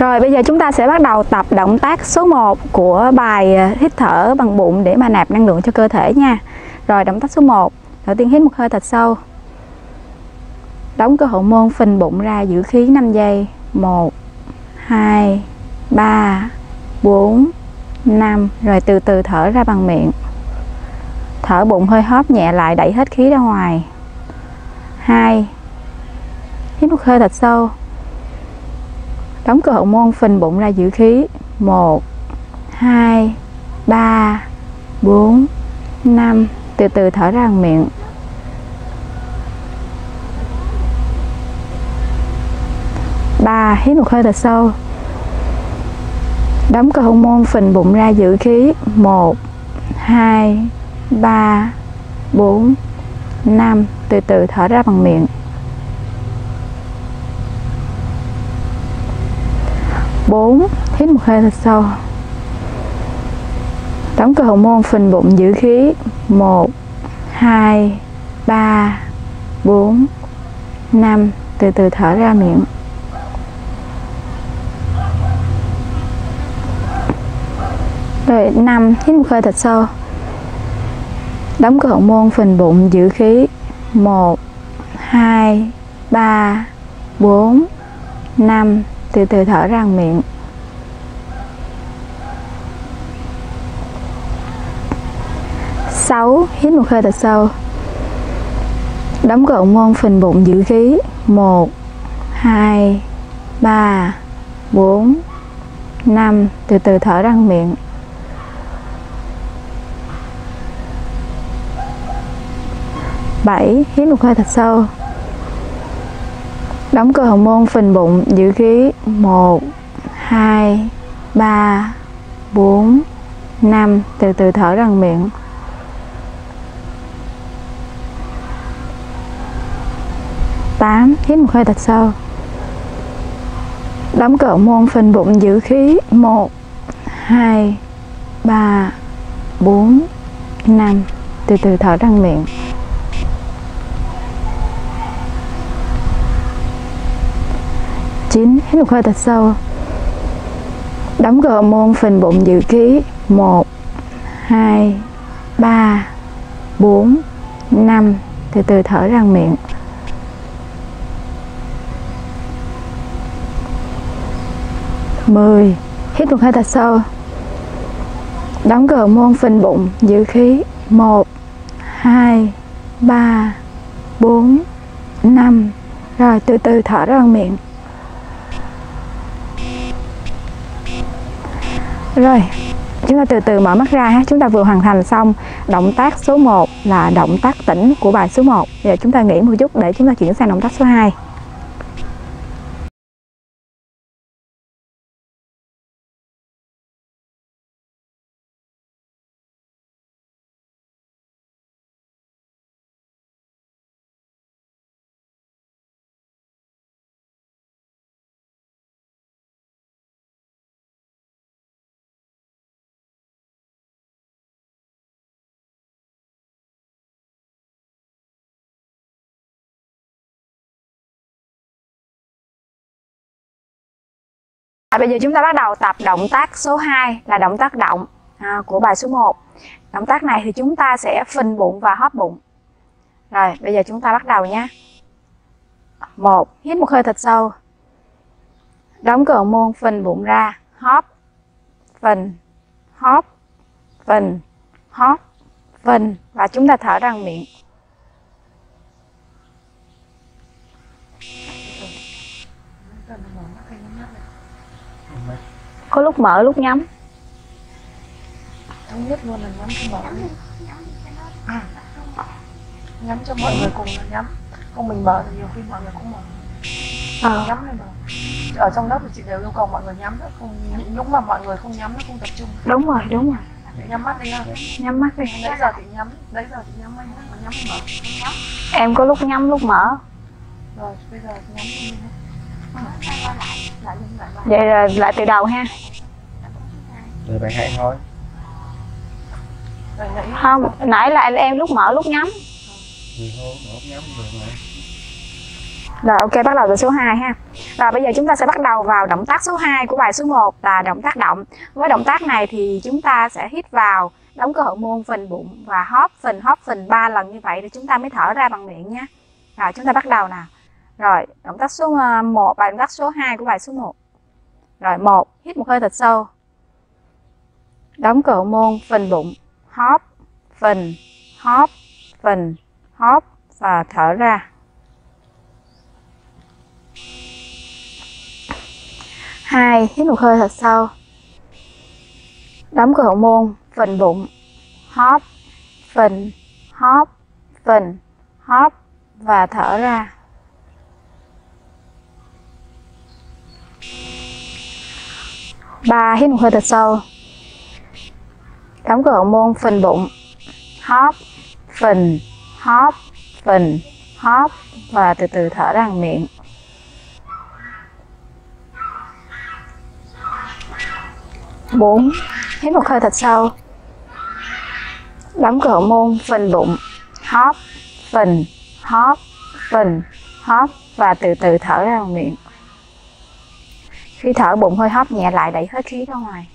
Rồi bây giờ chúng ta sẽ bắt đầu tập động tác số 1 của bài à, hít thở bằng bụng để mà nạp năng lượng cho cơ thể nha. Rồi động tác số 1, đầu tiên hít một hơi thật sâu. Đóng cơ hậu môn phình bụng ra giữ khí 5 giây. 1 2 3 4 5 rồi từ từ thở ra bằng miệng. Thở bụng hơi hóp nhẹ lại đẩy hết khí ra ngoài. 2 Hít một hơi thật sâu đóng cửa hậu môn phình bụng ra giữ khí. 1 2 3 4 5 từ từ thở ra miệng. Ba, hít một hơi thật sâu. Đóng cơ hậu môn phình bụng ra giữ khí. 1 2 3 4 5 từ từ thở ra bằng miệng. 4 hít một hơi thật sâu. Đóng cơ hậu môn phình bụng giữ khí. 1 2 3 4 5 từ từ thở ra miệng. Rồi 5 hít một hơi thật sâu. Đóng cơ hậu môn phình bụng giữ khí. 1 2 3 4 5 từ từ thở ra miệng. Sáu, hít một hơi thật sâu. Đóng cơ môn phình bụng giữ khí. Một, hai, ba, bốn, năm. Từ từ thở ra miệng. Bảy, hít một hơi thật sâu. Đóng cơ hậu môn phình bụng, giữ khí 1 2 3 4 5 từ từ thở ra miệng. Tám. Hít một hơi thật sâu. Đóng cơ hậu môn phình bụng, giữ khí 1 2 3 4 5 từ từ thở ra miệng. Chín hít một hơi thật sâu đóng gờ môn phần bụng dự khí một, hai, ba, bốn, năm. Từ từ thở ra miệng. Mười, hít một hơi thật sâu đóng gờ môn phần bụng dự khí một, hai, ba, bốn, năm. Rồi từ từ thở ra miệng. Rồi, chúng ta từ từ mở mắt ra ha. Chúng ta vừa hoàn thành xong động tác số 1 là động tác tỉnh của bài số 1. Giờ chúng ta nghỉ một chút để chúng ta chuyển sang động tác số 2. À, bây giờ chúng ta bắt đầu tập động tác số 2 là động tác động à, của bài số 1. Động tác này thì chúng ta sẽ phình bụng và hóp bụng. Rồi, bây giờ chúng ta bắt đầu nhé. Một, hít một hơi thật sâu. Đóng cửa môn phình bụng ra, hóp, phình, hóp, phình, hóp, phình và chúng ta thở ra miệng có lúc mở lúc nhắm. Thống nhất luôn là nhắm cho mở. À. nhắm cho mọi người cùng là nhắm. Không mình mở thì nhiều khi mọi người cũng mở. À. nhắm này mở. Ở trong lớp thì chị đều yêu cầu mọi người nhắm đó không những mà mọi người không nhắm nó không tập trung. Đúng rồi đúng rồi. Nhắm mắt đi ha. Nhắm mắt đi. Nãy giờ thì nhắm nãy giờ thì nhắm mà nhắm mở. Nhắm em có lúc nhắm lúc mở. Rồi bây giờ nhắm đi vậy là lại từ đầu ha. Rồi bạn hẹn thôi không nãy là em lúc mở lúc nhắm. Ừ, rồi. Ok bắt đầu từ số 2 ha. Rồi bây giờ chúng ta sẽ bắt đầu vào động tác số 2 của bài số 1 là động tác động. Với động tác này thì chúng ta sẽ hít vào đóng cơ hậu môn phình bụng và hóp phình hóp phình ba lần như vậy để chúng ta mới thở ra bằng miệng nhé. Rồi chúng ta bắt đầu nào rồi, động tác số ờ, 1 bài động tác số 2 của bài số 1 Rồi 1 hít một hơi thật sâu. Đóng cơ môn phình bụng, hóp phình hóp phình hóp và thở ra. Hai, hít một hơi thật sâu. Đóng cửa hậu môn phình bụng, hóp phình hóp phình hóp và thở ra. Ba hít một hơi thật sâu. Đóng cửa hậu môn phần bụng. Hóp phần hóp phần hóp và từ từ thở ra miệng. Bốn, hít một hơi thật sâu. Đóng cửa môn phần bụng. Hóp phần hóp phần hóp và từ từ thở ra miệng khi thở bụng hơi hóp nhẹ lại đẩy hết khí ra ngoài.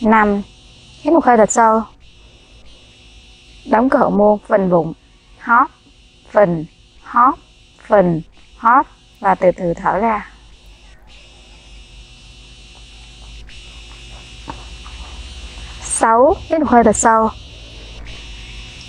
Năm, hít một hơi thật sâu. Đóng cửa môn phình bụng, hóp phình hóp phình hóp và từ từ thở ra. Sáu, hít một hơi thật sâu.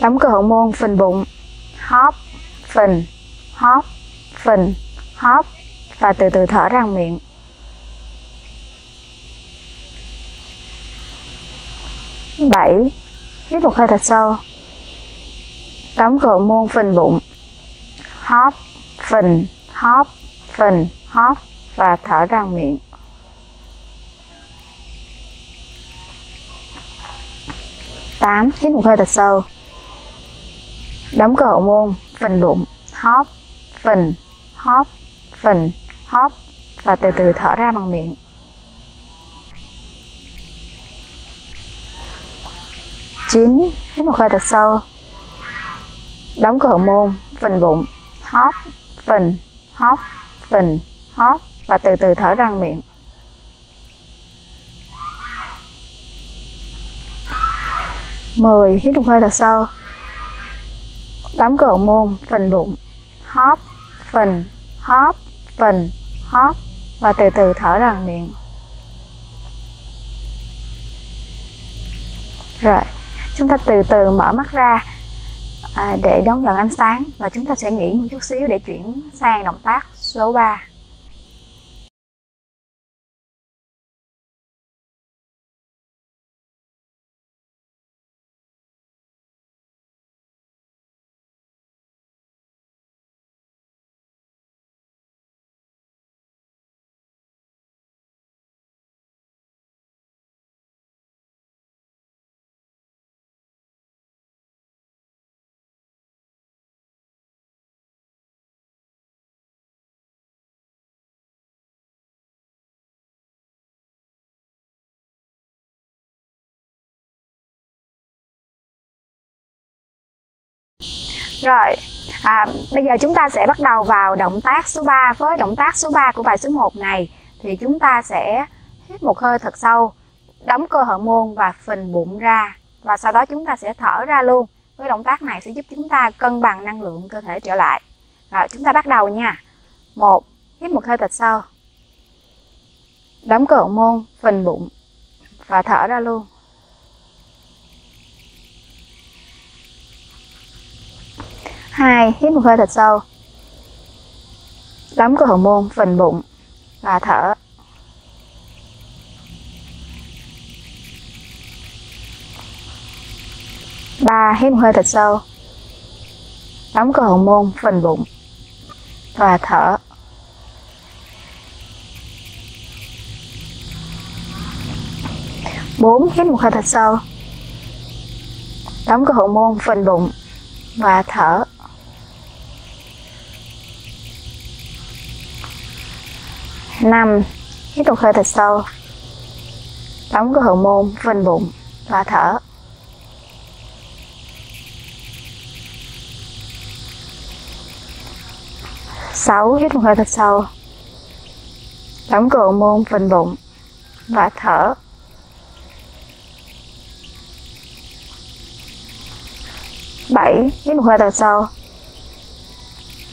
Đóng cửa hậu môn phình bụng, hóp phình hóp phình hóp và từ từ thở ra miệng. Bảy, hít một hơi thật sâu. Đóng cửa môn phình bụng. Hóp phình hóp phình hóp và thở ra miệng. Tám, hít một hơi thật sâu. Đóng cửa hậu môn phình bụng. Hóp phình hóp phình hóp và từ từ thở ra bằng miệng. Chín, hít một hơi thật sâu. Đóng cửa môn phình bụng hóp phình hóp phình hóp và từ từ thở ra miệng. Mười, hít một hơi thật sâu. Đóng cửa môn phình bụng hóp phình hóp phình hót và từ từ thở ra miệng. Rồi chúng ta từ từ mở mắt ra à, để đón nhận ánh sáng và chúng ta sẽ nghỉ một chút xíu để chuyển sang động tác số 3 Rồi, à, bây giờ chúng ta sẽ bắt đầu vào động tác số 3 với động tác số 3 của bài số 1 này thì chúng ta sẽ hít một hơi thật sâu, đóng cơ hậu môn và phình bụng ra và sau đó chúng ta sẽ thở ra luôn. Với động tác này sẽ giúp chúng ta cân bằng năng lượng cơ thể trở lại. Rồi, chúng ta bắt đầu nha. một Hít một hơi thật sâu. Đóng cơ hậu môn, phình bụng và thở ra luôn. 2. Hít một hơi thật sâu. Đóng cơ hậu môn phình bụng và thở. Ba, hít một hơi thật sâu. Đóng cơ hậu môn phình bụng và thở. Bốn, hít một hơi thật sâu. Đóng cơ hậu môn phình bụng và thở. 5. Hít một hơi thật sâu. Đóng cơ hậu môn, phình bụng và thở. sáu hít một hơi thật sâu đóng cửa môn phần bụng và thở bảy hít một hơi thật sâu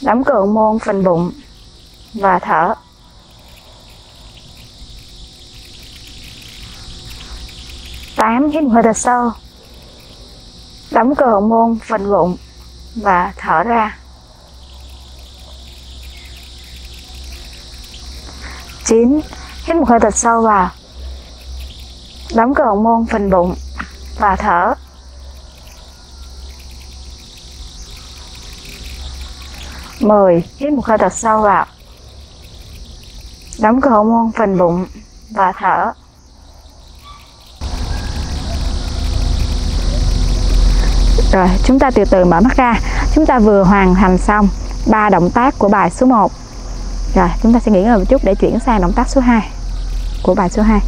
đóng cửa môn phần bụng và thở tám hít một hơi thật sâu đóng cửa môn phần bụng và thở ra 9. Hít một hơi thật sâu vào Đóng cửa môn phần bụng Và thở 10. Hít một hơi thật sâu vào Đóng cửa môn phần bụng Và thở Rồi, chúng ta từ từ mở mắt ra. Chúng ta vừa hoàn thành xong ba động tác của bài số 1 rồi chúng ta sẽ nghỉ ngơi một chút để chuyển sang động tác số 2 của bài số 2